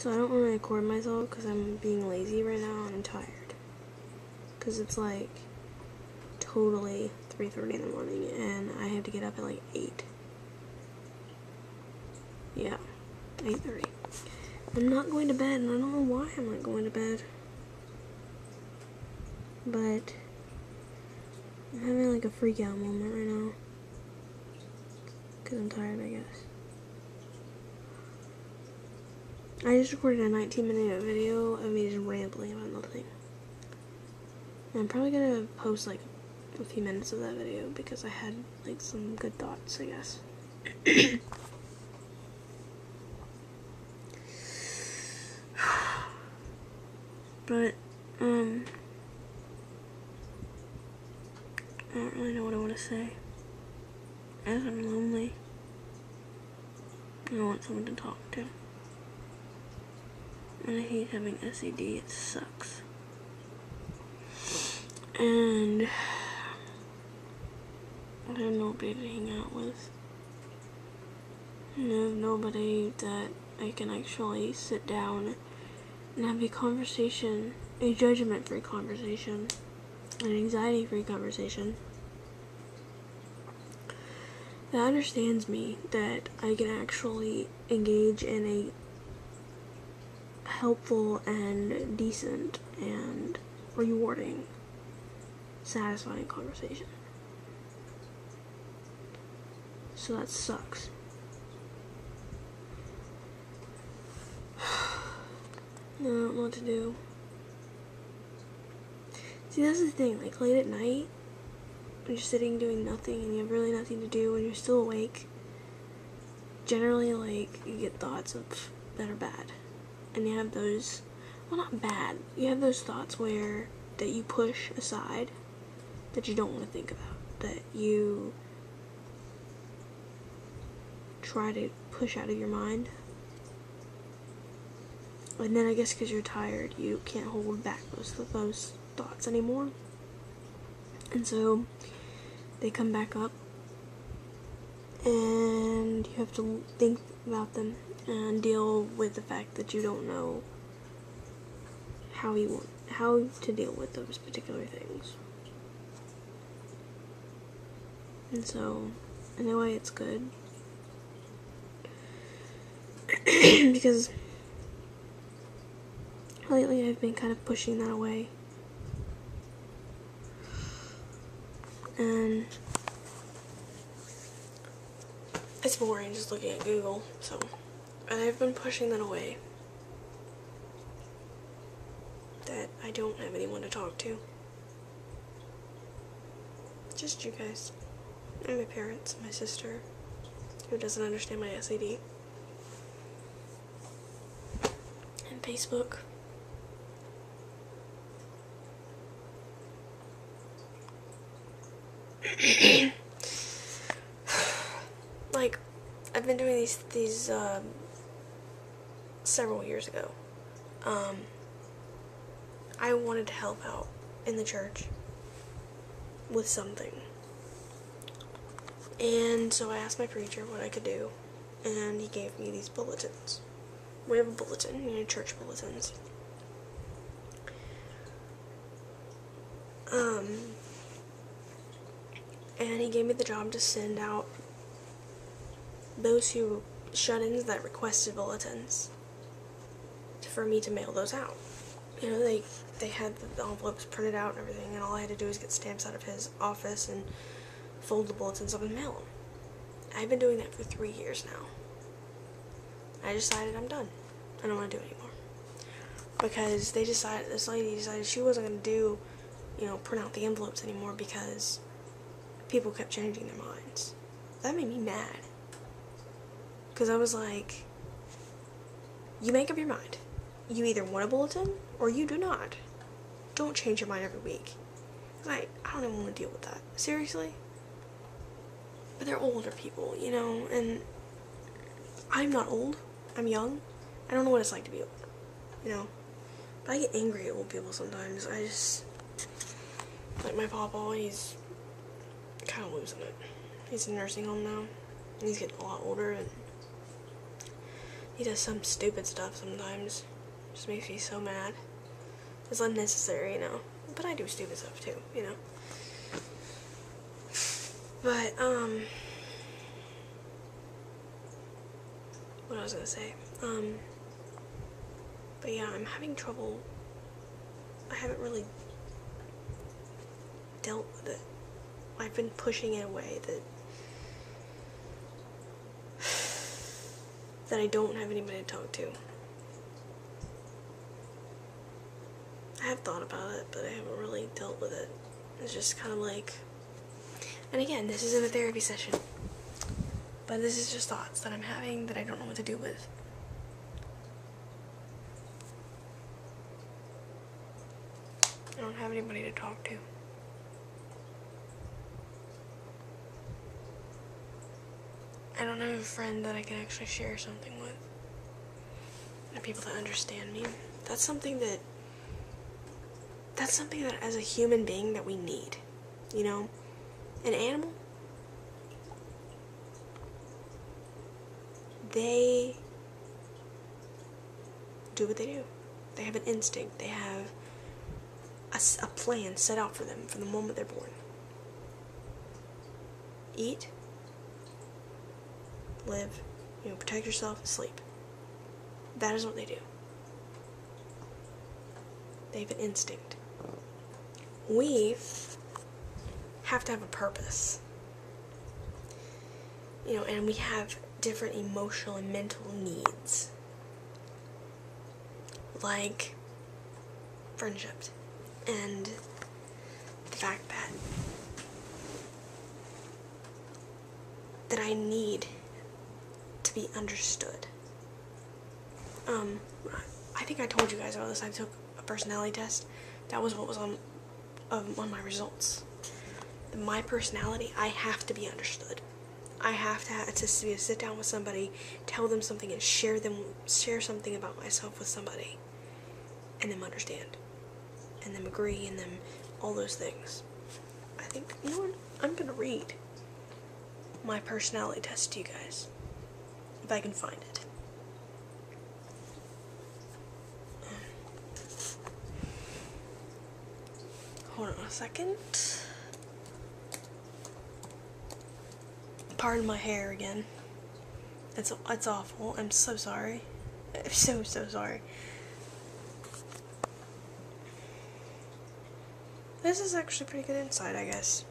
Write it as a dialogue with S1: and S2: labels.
S1: So I don't want to record myself because I'm being lazy right now and I'm tired. Because it's like totally 3.30 in the morning and I have to get up at like 8. Yeah, 8.30. I'm not going to bed and I don't know why I'm not going to bed. But I'm having like a freak out moment right now. Because I'm tired, I guess. I just recorded a 19 minute video of me just rambling about nothing. And I'm probably gonna post like a few minutes of that video because I had like some good thoughts, I guess. but, um, I don't really know what I want to say. As I'm lonely, I want someone to talk to. And I hate having SAD, it sucks. And I have nobody to hang out with. I have nobody that I can actually sit down and have a conversation, a judgment free conversation, an anxiety free conversation that understands me, that I can actually engage in a helpful and decent and rewarding, satisfying conversation. So that sucks. Know what to do. See, that's the thing. Like, late at night, when you're sitting doing nothing and you have really nothing to do and you're still awake, generally, like, you get thoughts of that are bad and you have those well not bad you have those thoughts where that you push aside that you don't want to think about that you try to push out of your mind. And then I guess because you're tired you can't hold back those those thoughts anymore. And so they come back up have to think about them and deal with the fact that you don't know how you want how to deal with those particular things. And so, in a way, it's good because lately I've been kind of pushing that away. And it's boring just looking at Google, so I've been pushing that away. That I don't have anyone to talk to. Just you guys. And my parents, my sister, who doesn't understand my SAD. And Facebook. like, I've been doing these, these, um, several years ago. Um, I wanted to help out in the church with something. And so I asked my preacher what I could do, and he gave me these bulletins. We have a bulletin, you know, church bulletins. Um, and he gave me the job to send out those who shut-ins that requested bulletins for me to mail those out. You know, they they had the envelopes printed out and everything, and all I had to do was get stamps out of his office and fold the bulletins up and mail them. I've been doing that for three years now. I decided I'm done. I don't want to do it anymore. Because they decided, this lady decided she wasn't going to do, you know, print out the envelopes anymore because people kept changing their minds. That made me mad. Because I was like, you make up your mind. You either want a bulletin or you do not. Don't change your mind every week. Like, I don't even want to deal with that. Seriously? But they're older people, you know, and I'm not old. I'm young. I don't know what it's like to be old, you know. But I get angry at old people sometimes. I just, like my papa, he's kind of losing it. He's in a nursing home now. And he's getting a lot older and he does some stupid stuff sometimes. Just makes me so mad. It's unnecessary, you know. But I do stupid stuff too, you know. But, um, what I was gonna say. Um, but yeah, I'm having trouble. I haven't really dealt with it. I've been pushing it away that that I don't have anybody to talk to. I have thought about it, but I haven't really dealt with it. It's just kind of like, and again, this isn't a therapy session, but this is just thoughts that I'm having that I don't know what to do with. I don't have anybody to talk to. I don't have a friend that I can actually share something with. And people that understand me. That's something that that's something that as a human being that we need. You know? An animal they do what they do. They have an instinct. They have a, a plan set out for them from the moment they're born. Eat, live, you know, protect yourself, sleep. That is what they do. They have an instinct. We have to have a purpose. You know, and we have different emotional and mental needs. Like friendship and the fact that that I need to be understood. Um, I think I told you guys about this. I took a personality test. That was what was on um, on my results. My personality, I have to be understood. I have to have to sit down with somebody, tell them something, and share them share something about myself with somebody, and them understand, and them agree, and them all those things. I think you know what? I'm gonna read my personality test to you guys if I can find it. Hold on a second. Pardon my hair again. It's it's awful. I'm so sorry. I'm so so sorry. This is actually pretty good insight, I guess.